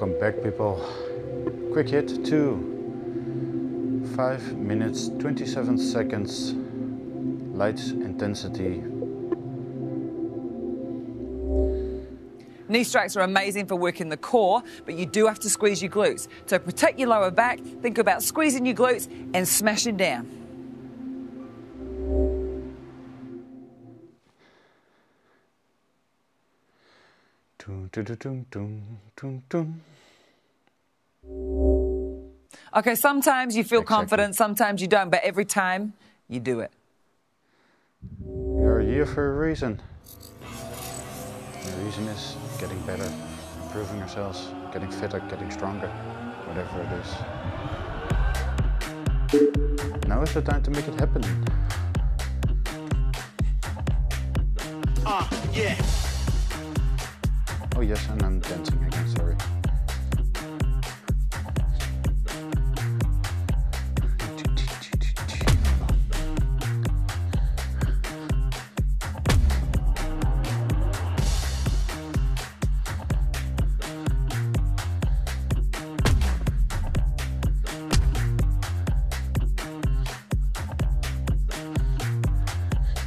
Welcome back, people. Quick hit two. Five minutes, 27 seconds. Light intensity. Knee strikes are amazing for working the core, but you do have to squeeze your glutes. To protect your lower back, think about squeezing your glutes and smashing down. Okay, sometimes you feel Exactly. confident, sometimes you don't, but every time you do it. You're here for a reason. The reason is getting better, improving yourselves, getting fitter, getting stronger, whatever it is. Now is the time to make it happen. Uh, yeah. Oh yes, and I'm dancing again, sorry.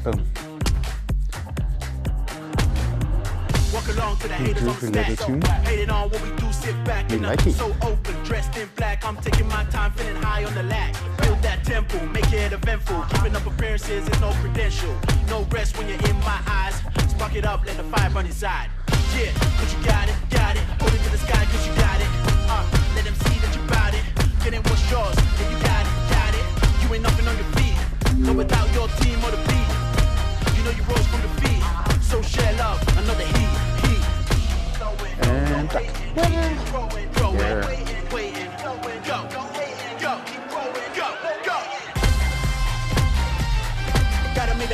Boom. Along to the haters on the stack. Hated on what we do, sit back and like it? so open, dressed in black. I'm taking my time, feeling high on the lag. Build that tempo, make it eventful. Keeping up appearances is no credential. No rest when you're in my eyes. Spark it up, let the fire burn inside. Yeah, cause you got it, got it. Hold it to the sky, cause you got it. Uh, back. Yeah.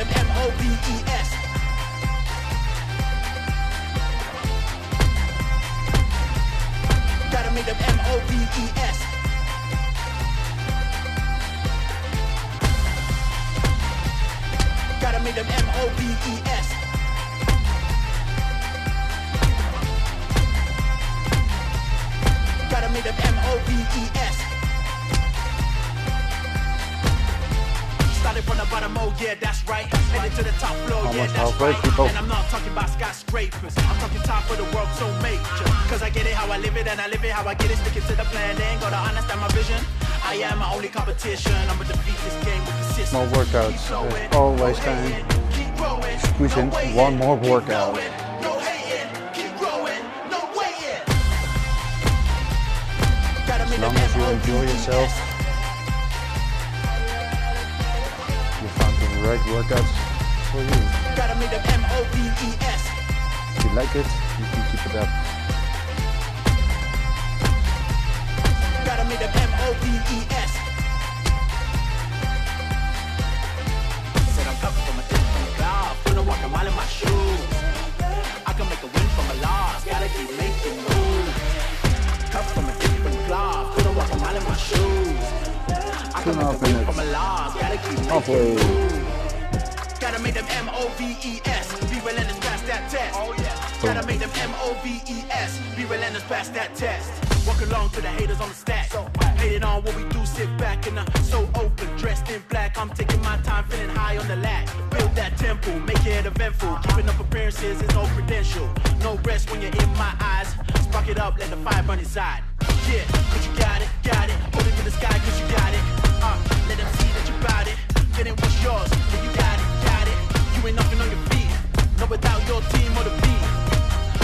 M-O-V-E-S. Gotta make them M-O-V-E-S. Gotta make them M-O-V-E-S. Gotta make them M-O-V-E-S. Started from the bottom, oh yeah, that's right. Headed to the top floor, yeah, that's right. And I'm not talking about skyscrapers. I'm talking top of the world, so major. Cause I get it how I live it, and I live it how I get it. Sticking to the plan, they ain't gonna understand my vision. I am my only competition. I'ma defeat this game with consistency. Small workouts. Always time. Squeeze in one more workout. Enjoy yourself, you found the right workouts for you. Gotta make them M-O-V-E-S. If you like it, you can keep it up. Gotta make them M-O-V-E-S. Two can and a make a half win minutes. from a loss. Gotta Halfway. Gotta make them M-O-V-E-S. Be relentless past that test. Gotta make them M-O-V-E-S. Be relentless past that test. Walk along to the haters on the stack. Hating on what we do, sit back and uh, so open, dressed in black. I'm taking my time, feeling high on the lat. Build that tempo, make it eventful. Keeping up appearances is no credential. No rest when you're in my eyes. Spark it up, let the fire burn inside. Yeah, cause you got it, got it. Hold it to the sky, cause you got it. Uh, let them see that you bout it. Get in what's yours, and you got it, got it. You ain't nothing on your feet. No, without your team or the beat.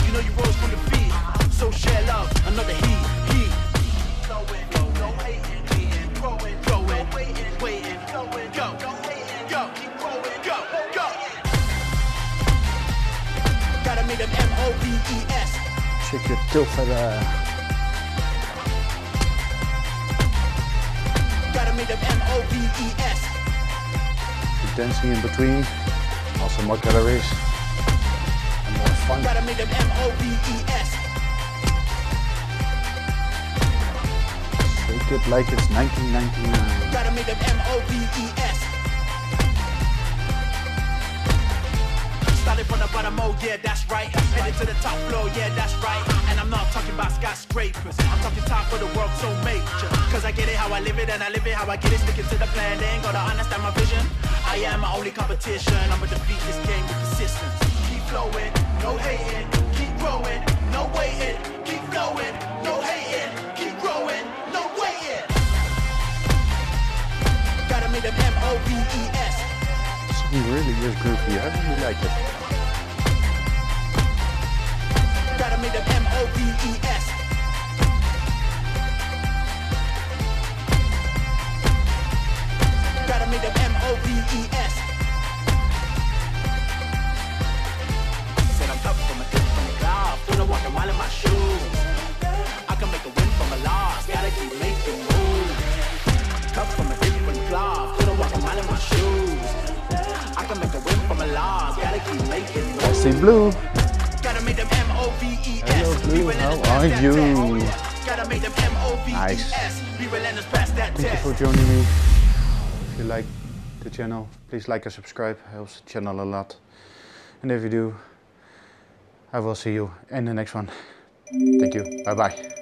You know you rose from the feet. So share love, another heat, heat. Growing, go. No hating, hating, growing, growing, waiting, waiting, going, go, go, go, keep growing, go, go. Gotta make them M-O-V-E-S. Check your till verder. Gotta make them M-O-V-E-S. Dancing in between. Also more calories. And more fun. Gotta make them M-O-V-E-S. Shake it like it's 1999. Gotta make them M-O-V-E-S. Started from the bottom, oh yeah, that's right. Headed to the top floor, yeah, that's right. And I'm not talking about skyscrapers. I'm talking top of the world, so major. Cause I get it how I live it and I live it how I get it. Sticking to the plan, they ain't gotta understand my vision. I am my only competition. I'ma defeat this game with persistence. Keep flowing, no hating. Keep growing, no waiting. Keep flowing, no hating. Keep growing, no waiting. Gotta really is groovy. I really like it. Gotta make them M-O-V-E-S. Gotta make them M-O-V-E-S. Said I'm tough from a different cloud. Put a walking while in my shoes. I can make a win from a loss. Gotta keep making moves. Tough from a different cloth. Put a walking while in my shoes. I can make a win from a loss. Gotta keep making moves. I see blue. Gotta make them M-O-V-E-S. Hello, Be Blue. relentless How are you? test. Gotta make them M-O-V-E-S. Nice. Be relentless past that Thank you for joining me. If you like the channel, please like and subscribe. Helps the channel a lot. And if you do, I will see you in the next one. Thank you. Bye bye.